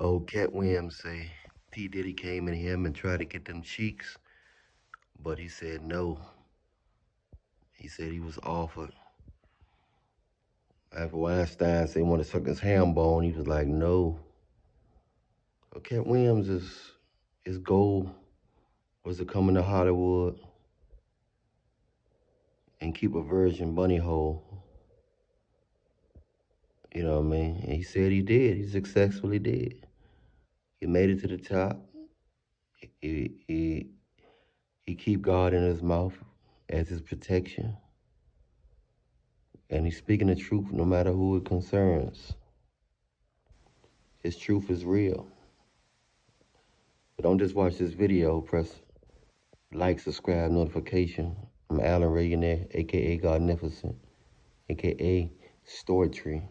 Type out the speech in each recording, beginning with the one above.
Old Katt Williams say P. Diddy came in him and tried to get them cheeks, but he said no. He said he was offered. After Weinstein said he wanted to suck his ham bone, he was like, no. But Katt Williams is his goal was to come into Hollywood and keep a virgin bunny hole. You know what I mean? And he said he did. He successfully did. He made it to the top. He he he keep God in his mouth as his protection. And he's speaking the truth no matter who it concerns. His truth is real. But don't just watch this video, press like, subscribe, notification. I'm Allan Rayionaire, aka Godnificent, aka Story Tree.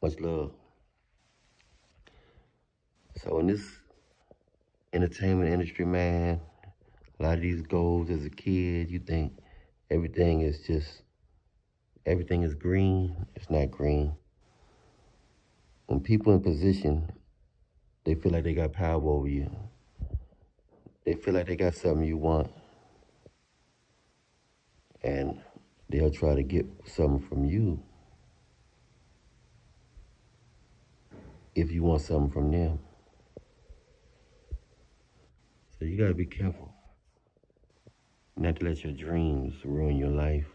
Much love. So in this entertainment industry, man, a lot of these goals as a kid, you think everything is just, everything is green. It's not green. When people in position, they feel like they got power over you. They feel like they got something you want. And they'll try to get something from you if you want something from them. You gotta be careful not to let your dreams ruin your life.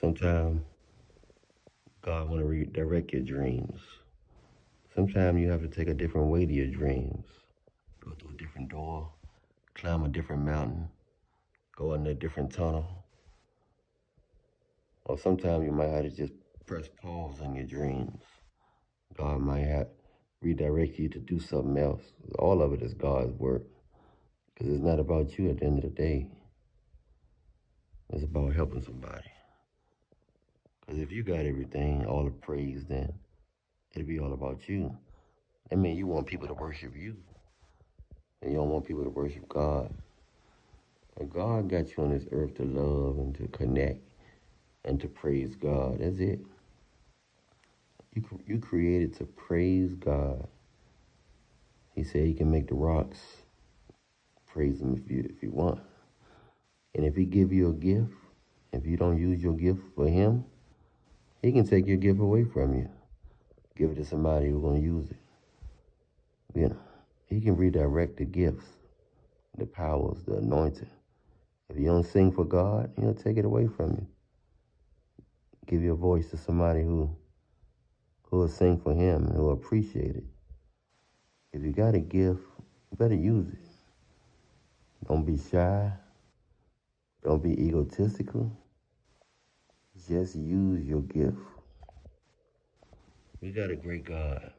Sometimes God want to redirect your dreams. Sometimes you have to take a different way to your dreams. Go through a different door, climb a different mountain, go in a different tunnel. Or sometimes you might have to just press pause on your dreams. God might have redirect you to do something else. All of it is God's work. Because it's not about you at the end of the day. It's about helping somebody. Because if you got everything, all the praise, then it'll be all about you. I mean, you want people to worship you. And you don't want people to worship God. God got you on this earth to love and to connect and to praise God. That's it. You, you created to praise God. He said he can make the rocks praise him if you if you want. And if he give you a gift, if you don't use your gift for him, he can take your gift away from you. Give it to somebody who's gonna use it. You know, he can redirect the gifts, the powers, the anointing. If you don't sing for God, he'll take it away from you. Give your voice to somebody who who will sing for him and who will appreciate it. If you got a gift, you better use it. Don't be shy. Don't be egotistical. Just use your gift. We got a great God.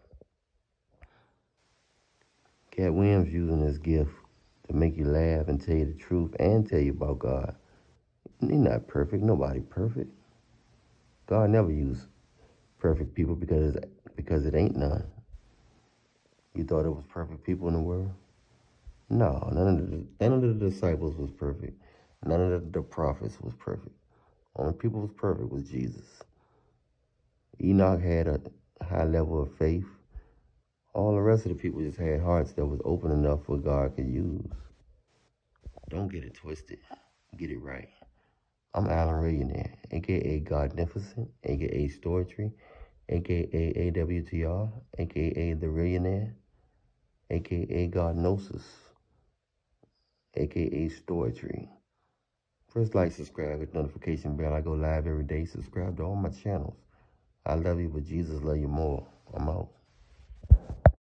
Katt Williams using his gift to make you laugh and tell you the truth and tell you about God. He's not perfect. Nobody perfect. God never used perfect people because because it ain't none. You thought it was perfect people in the world? No, none of the none of the disciples was perfect. None of the, the prophets was perfect. Only people was perfect was Jesus. Enoch had a high level of faith. All the rest of the people just had hearts that was open enough for God could use. Don't get it twisted. Get it right. I'm Allan Rayionaire, aka Godnificent, aka Storytree, aka AWTR, aka The Rayionaire, aka Godnosis, aka Storytree. Press like, subscribe, hit notification bell. I go live every day. Subscribe to all my channels. I love you, but Jesus love you more. I'm out.